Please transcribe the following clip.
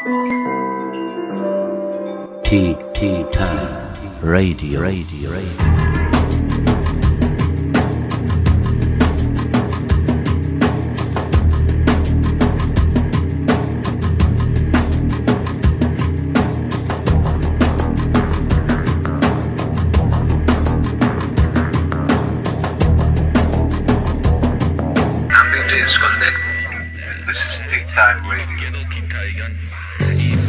T T Time Radio Radio Radio. This is Tea Time Radio. Reagan.